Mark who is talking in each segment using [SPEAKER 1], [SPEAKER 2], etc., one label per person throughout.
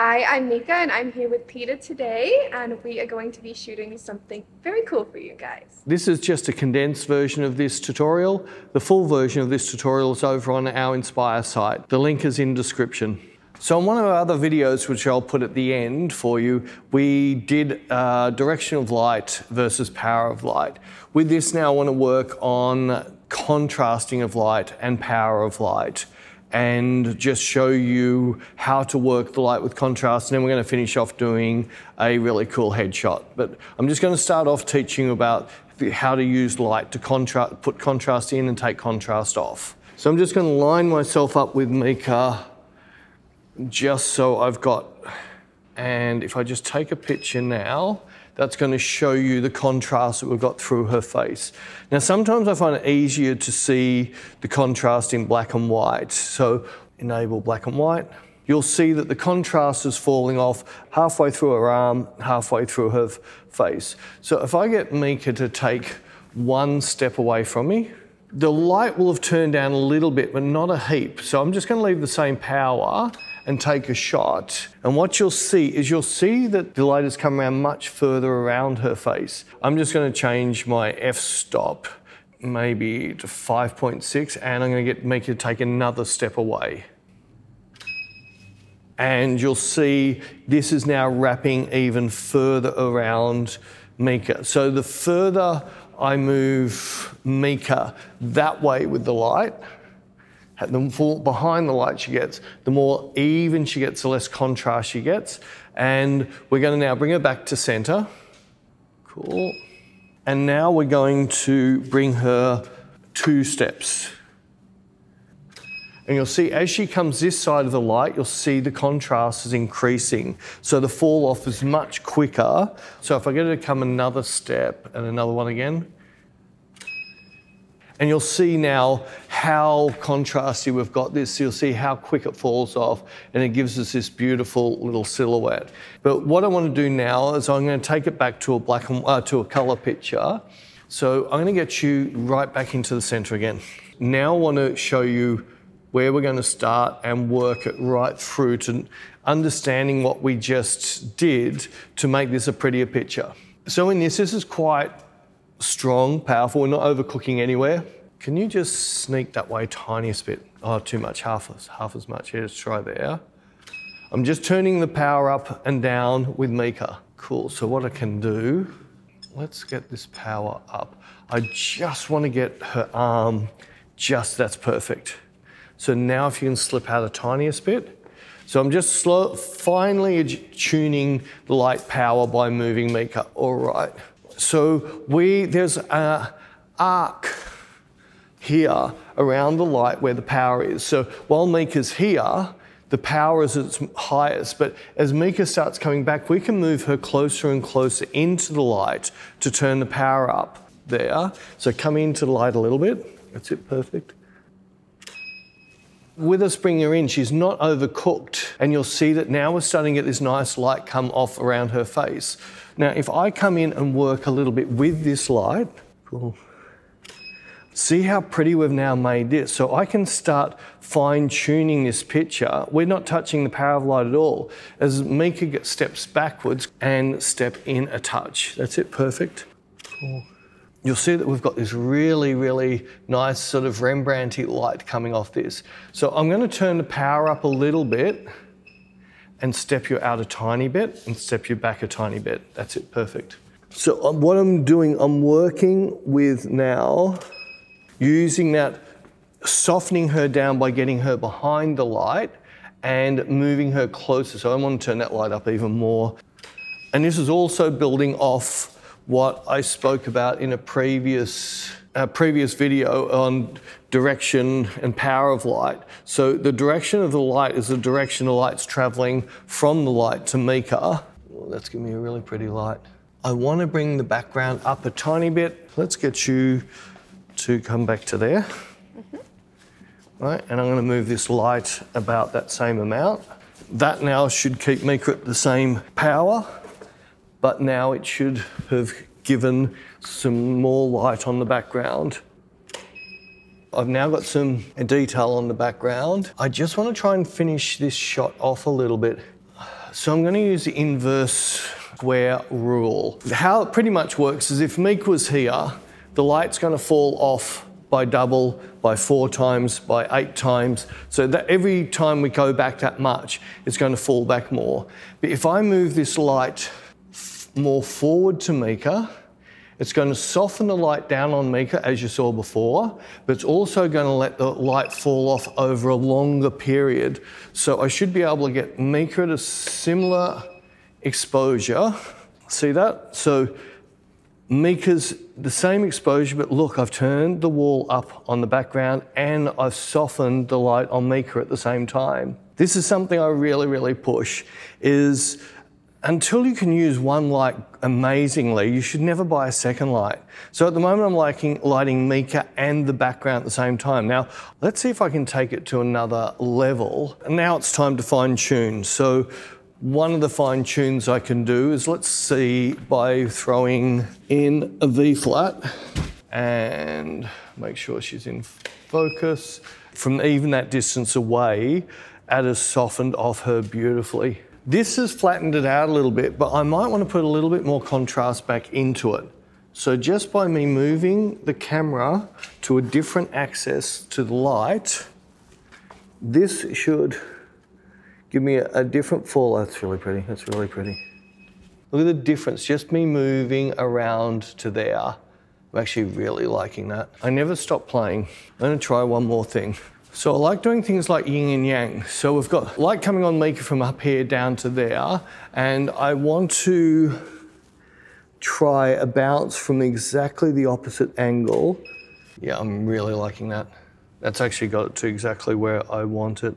[SPEAKER 1] Hi, I'm Meika and I'm here with Peter today and we are going to be shooting something very cool for you guys.
[SPEAKER 2] This is just a condensed version of this tutorial. The full version of this tutorial is over on our Inspire site. The link is in description. So in one of our other videos, which I'll put at the end for you, we did uh, direction of light versus power of light. With this now, I want to work on contrasting of light and power of light and just show you how to work the light with contrast. And then we're going to finish off doing a really cool headshot. But I'm just going to start off teaching about how to use light to contrast, put contrast in and take contrast off. So I'm just going to line myself up with Meika just so I've got, and if I just take a picture now, that's going to show you the contrast that we've got through her face. Now, sometimes I find it easier to see the contrast in black and white. So enable black and white. You'll see that the contrast is falling off halfway through her arm, halfway through her face. So if I get Meika to take one step away from me, the light will have turned down a little bit, but not a heap. So I'm just going to leave the same power and take a shot. And what you'll see is you'll see that the light has come around much further around her face. I'm just going to change my f-stop maybe to 5.6 and I'm going to get make you take another step away. And you'll see this is now wrapping even further around Meika. So the further I move Meika that way with the light, the more behind the light she gets, the more even she gets, the less contrast she gets. And we're going to now bring her back to center. Cool. And now we're going to bring her two steps. And you'll see as she comes this side of the light, you'll see the contrast is increasing. So the fall off is much quicker. So if I get her to come another step and another one again, and you'll see now how contrasty we've got this. You'll see how quick it falls off and it gives us this beautiful little silhouette. But what I want to do now is I'm going to take it back to a black and uh, to a color picture. So I'm going to get you right back into the center again. Now I want to show you where we're going to start and work it right through to understanding what we just did to make this a prettier picture. So in this, this is quite strong, powerful. We're not overcooking anywhere. Can you just sneak that way tiniest bit? Oh, too much, half as, half as much. Here, let's try there. I'm just turning the power up and down with Meika. Cool, so what I can do, let's get this power up. I just want to get her arm just, that's perfect. So now if you can slip out the tiniest bit. So I'm just slow, finally tuning the light power by moving Meika. All right. So we, there's an arc here around the light where the power is. So while Meika's here, the power is at its highest. But as Meika starts coming back, we can move her closer and closer into the light to turn the power up there. So come into the light a little bit. That's it, perfect. With us bringing her in, she's not overcooked. And you'll see that now we're starting to get this nice light come off around her face. Now, if I come in and work a little bit with this light, cool. See how pretty we've now made this. So I can start fine tuning this picture. We're not touching the power of light at all. As Meika steps backwards and step in a touch. That's it, perfect. Cool. You'll see that we've got this really, really nice sort of Rembrandt light coming off this. So I'm gonna turn the power up a little bit and step you out a tiny bit and step you back a tiny bit. That's it, perfect. So um, what I'm doing, I'm working with now, using that, softening her down by getting her behind the light and moving her closer. So I want to turn that light up even more. And this is also building off what I spoke about in a previous previous video on direction and power of light. So the direction of the light is the direction the light's traveling from the light to Meika. Well, that's giving me a really pretty light. I want to bring the background up a tiny bit. Let's get you to come back to there. Mm -hmm. Right, and I'm going to move this light about that same amount. That now should keep Meika at the same power, but now it should have given some more light on the background. I've now got some detail on the background. I just want to try and finish this shot off a little bit. So I'm going to use the inverse square rule. How it pretty much works is if Meek was here, the light's going to fall off by double, by four times, by eight times. So that every time we go back that much, it's going to fall back more. But if I move this light more forward to Meika, it's going to soften the light down on Meika, as you saw before, but it's also going to let the light fall off over a longer period. So I should be able to get Meika at a similar exposure. See that? So Meika's the same exposure, but look, I've turned the wall up on the background and I've softened the light on Meika at the same time. This is something I really, really push, is until you can use one light amazingly, you should never buy a second light. So at the moment I'm liking, lighting Meika and the background at the same time. Now, let's see if I can take it to another level. And now it's time to fine tune. So one of the fine tunes I can do is let's see by throwing in a V flat and make sure she's in focus. From even that distance away, at has softened off her beautifully. This has flattened it out a little bit, but I might want to put a little bit more contrast back into it. So just by me moving the camera to a different axis to the light, this should Give me a, a different fall. That's really pretty. That's really pretty. Look at the difference. Just me moving around to there. I'm actually really liking that. I never stop playing. I'm to try one more thing. So I like doing things like yin and yang. So we've got light coming on Meika from up here down to there, and I want to try a bounce from exactly the opposite angle. Yeah, I'm really liking that. That's actually got it to exactly where I want it.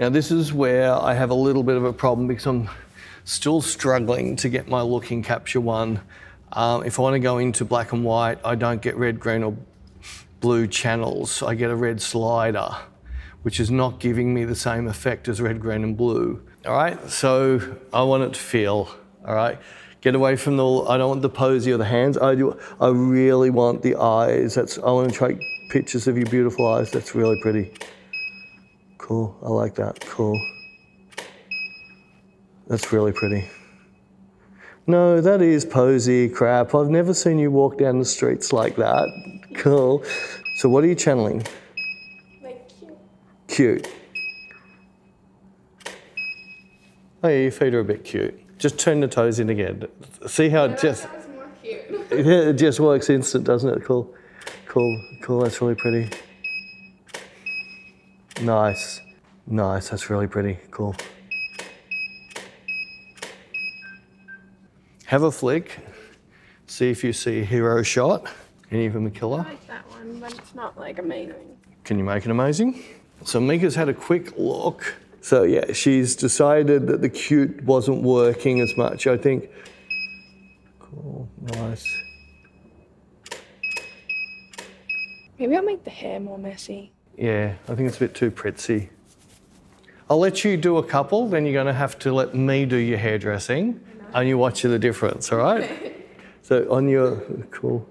[SPEAKER 2] Now this is where I have a little bit of a problem because I'm still struggling to get my look in Capture One. Um, if I want to go into black and white, I don't get red, green or blue channels. I get a red slider, which is not giving me the same effect as red, green and blue. All right, so I want it to feel, all right? Get away from the, I don't want the posy or the hands. I do, I really want the eyes. That's, I want to take pictures of your beautiful eyes. That's really pretty. Cool. I like that. Cool. That's really pretty. No, that is posy crap. I've never seen you walk down the streets like that. Cool. So what are you channeling?
[SPEAKER 1] Like cute.
[SPEAKER 2] Cute. Oh yeah, your feet are a bit cute. Just turn the toes in again. See how it just That more cute. it just works instant, doesn't it? Cool. Cool. Cool. That's really pretty. Nice. Nice, that's really pretty. Cool. Have a flick. See if you see a hero shot. Any of them a killer?
[SPEAKER 1] I like that one, but it's not like amazing.
[SPEAKER 2] Can you make it amazing? So Meika's had a quick look. So yeah, she's decided that the cute wasn't working as much, I think. Cool, nice.
[SPEAKER 1] Maybe I'll make the hair more messy.
[SPEAKER 2] Yeah, I think it's a bit too pretzy. I'll let you do a couple, then you're going to have to let me do your hairdressing and you watch the difference, all right? so on your, cool.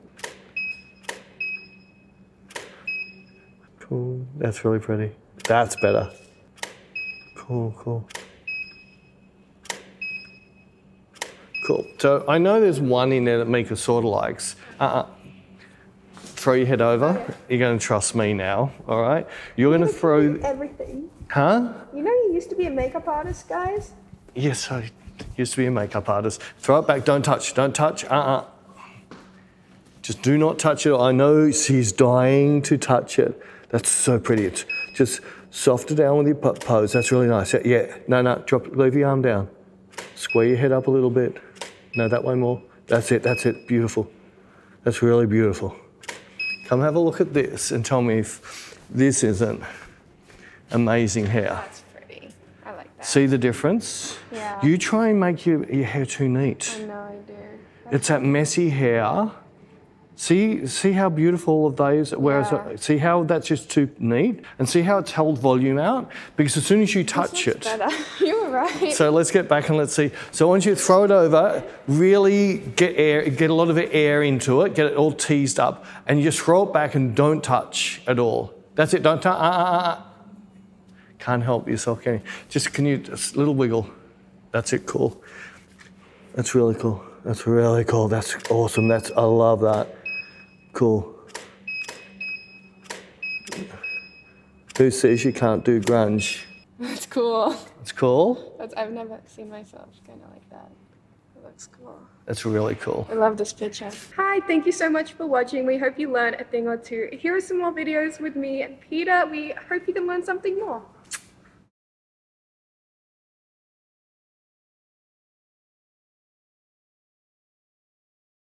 [SPEAKER 2] Cool, that's really pretty. That's better. Cool, cool. Cool. So I know there's one in there that Meika sort of likes. Uh-uh throw your head over. You're going to trust me now, all right? You're going to throw
[SPEAKER 1] everything.
[SPEAKER 2] Huh?
[SPEAKER 1] You know you used to be a makeup artist, guys?
[SPEAKER 2] Yes, I used to be a makeup artist. Throw it back, don't touch, don't touch, uh-uh. Just do not touch it. I know she's dying to touch it. That's so pretty. It's just soft it down with your pose. That's really nice. Yeah, no, no, drop, leave your arm down. Square your head up a little bit. No, that way more. That's it, that's it, beautiful. That's really beautiful. Come have a look at this and tell me if this isn't amazing hair.
[SPEAKER 1] That's pretty. I like that.
[SPEAKER 2] See the difference?
[SPEAKER 1] Yeah.
[SPEAKER 2] You try and make your, your hair too neat.
[SPEAKER 1] I know I do.
[SPEAKER 2] It's that messy hair See, see how beautiful of those, whereas,
[SPEAKER 1] Yeah.
[SPEAKER 2] see how that's just too neat? And see how it's held volume out? Because as soon as you touch it,
[SPEAKER 1] you were right.
[SPEAKER 2] so let's get back and let's see. So once you throw it over, really get air, get a lot of air into it, get it all teased up, and you just throw it back and don't touch at all. That's it. Don't touch. Uh, uh, uh. Can't help yourself, can you? Just can you just a little wiggle, That's it, cool. That's really cool. That's really cool. That's awesome. That's I love that. Cool. Who says you can't do grunge?
[SPEAKER 1] That's cool.
[SPEAKER 2] It's cool.
[SPEAKER 1] That's, I've never seen myself kind of like that. It looks cool.
[SPEAKER 2] That's really cool.
[SPEAKER 1] I love this picture. Hi, thank you so much for watching. We hope you learned a thing or two. Here are some more videos with me and Peter. We hope you can learn something more.